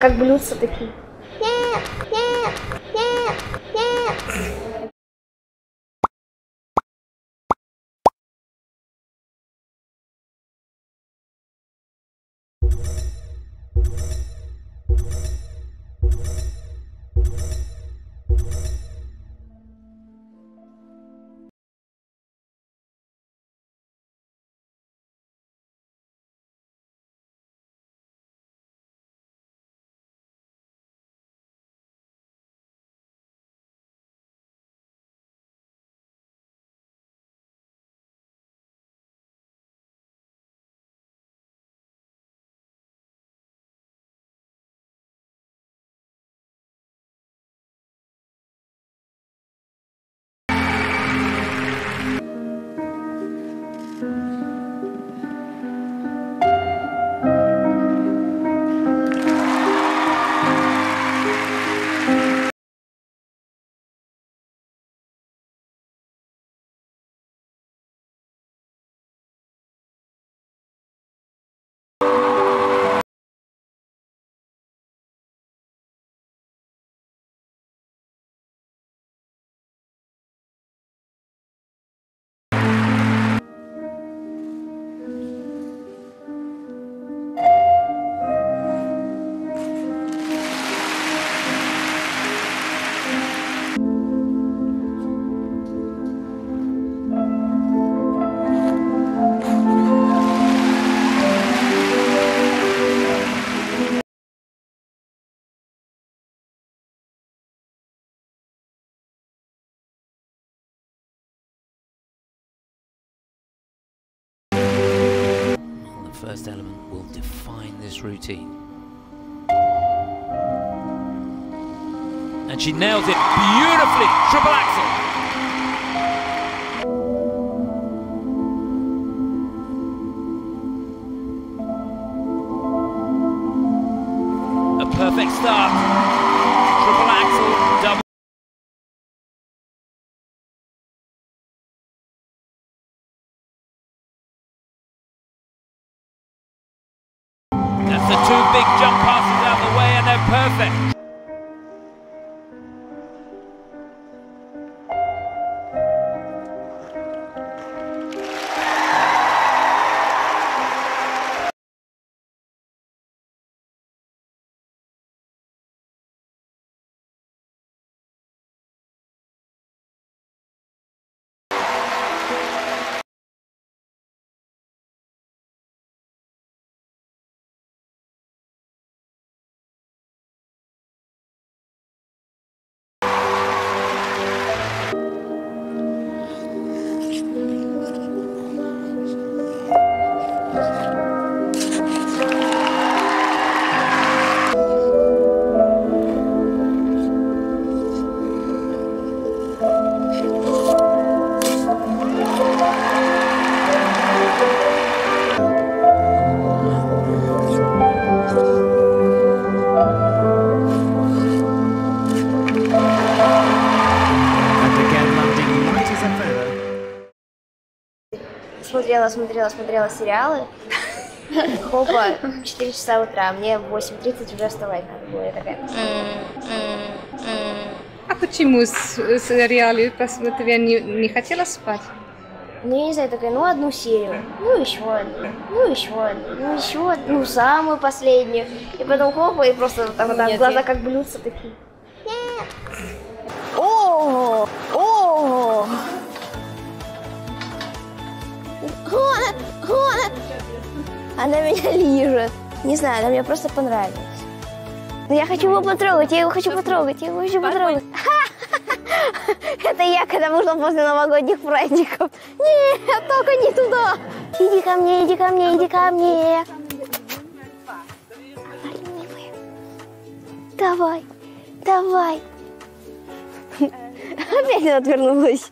Как блюдца такие. The first element will define this routine. And she nails it beautifully. Triple axel. A perfect start. Triple axel, double. Two big jump passes out of the way and they're perfect. Смотрела, смотрела, смотрела сериалы. Хопа, 4 часа утра, мне в 8.30 уже вставать надо было. Я такая... А почему с, сериалы просмотрели не, не хотела спать? Ну, я не знаю, такая, ну, одну серию, ну, еще одну, ну, еще одну, ну, еще одну, ну, самую последнюю. И потом хопа, и просто так вот так, глаза как блюдца такие. Она меня лижет. Не знаю, она мне просто понравилась. Но я хочу его потрогать, я его хочу потрогать, я его хочу потрогать. Это я, когда вышла после новогодних праздников. Нет, только не туда. Иди ко мне, иди ко мне, иди ко мне. Давай, давай. Опять она отвернулась.